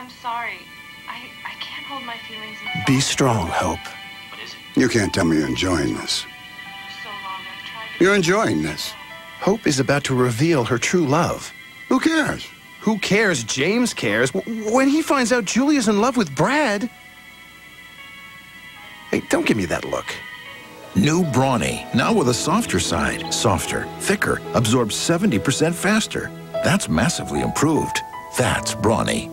I'm sorry. I, I can't hold my feelings inside. Be strong, Hope. What is it? You can't tell me you're enjoying this. So long I've tried to... You're enjoying this. Hope is about to reveal her true love. Who cares? Who cares? James cares. When he finds out Julia's in love with Brad. Hey, don't give me that look. New Brawny, now with a softer side. Softer, thicker, absorbs 70% faster. That's massively improved. That's Brawny.